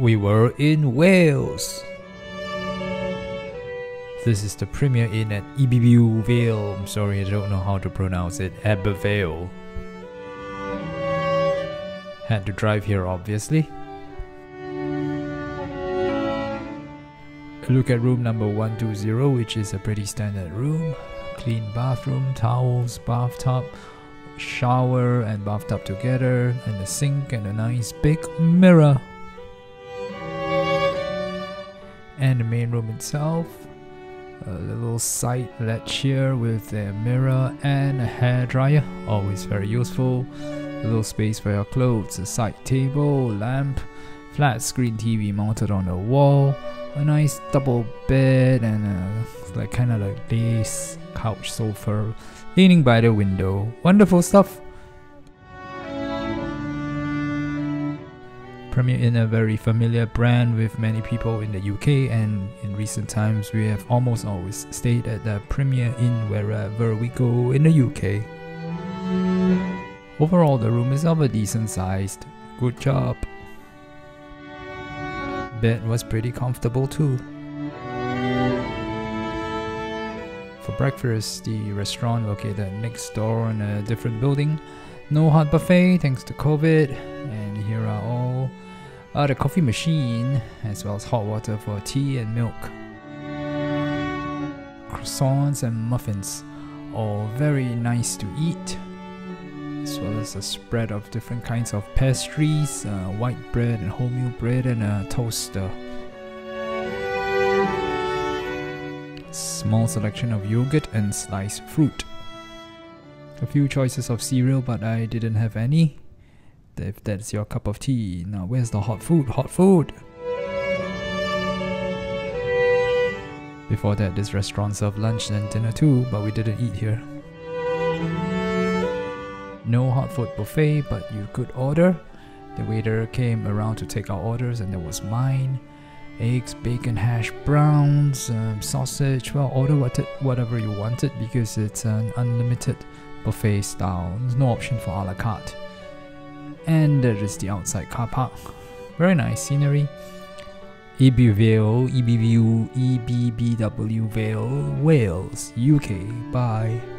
we were in Wales. This is the Premier Inn at Iberville Vale. I'm sorry, I don't know how to pronounce it. Abervale. Had to drive here, obviously. Look at room number 120, which is a pretty standard room. Clean bathroom, towels, bathtub, shower and bathtub together, and a sink and a nice big mirror. And the main room itself, a little side ledge here with a mirror and a hair dryer, always very useful. A little space for your clothes, a side table, lamp, flat screen TV mounted on the wall, a nice double bed, and a like kind of like this couch sofa leaning by the window. Wonderful stuff. Premier Inn a very familiar brand with many people in the UK and in recent times we have almost always stayed at the Premier Inn wherever we go in the UK. Overall the room is of a decent size. Good job. Bed was pretty comfortable too. For breakfast, the restaurant located next door in a different building. No hot buffet thanks to COVID, uh, the coffee machine as well as hot water for tea and milk. Croissants and muffins, all very nice to eat, as well as a spread of different kinds of pastries, uh, white bread and wholemeal bread, and a toaster. Small selection of yogurt and sliced fruit. A few choices of cereal, but I didn't have any if that's your cup of tea. Now, where's the hot food? Hot food! Before that, this restaurant served lunch and dinner too, but we didn't eat here. No hot food buffet, but you could order. The waiter came around to take our orders, and there was mine eggs, bacon, hash browns, um, sausage. Well, order what it, whatever you wanted because it's an unlimited buffet style. There's no option for a la carte and there is the outside car park. Very nice scenery. Iberville, EBVU, EBBW Vale, Wales, UK. Bye.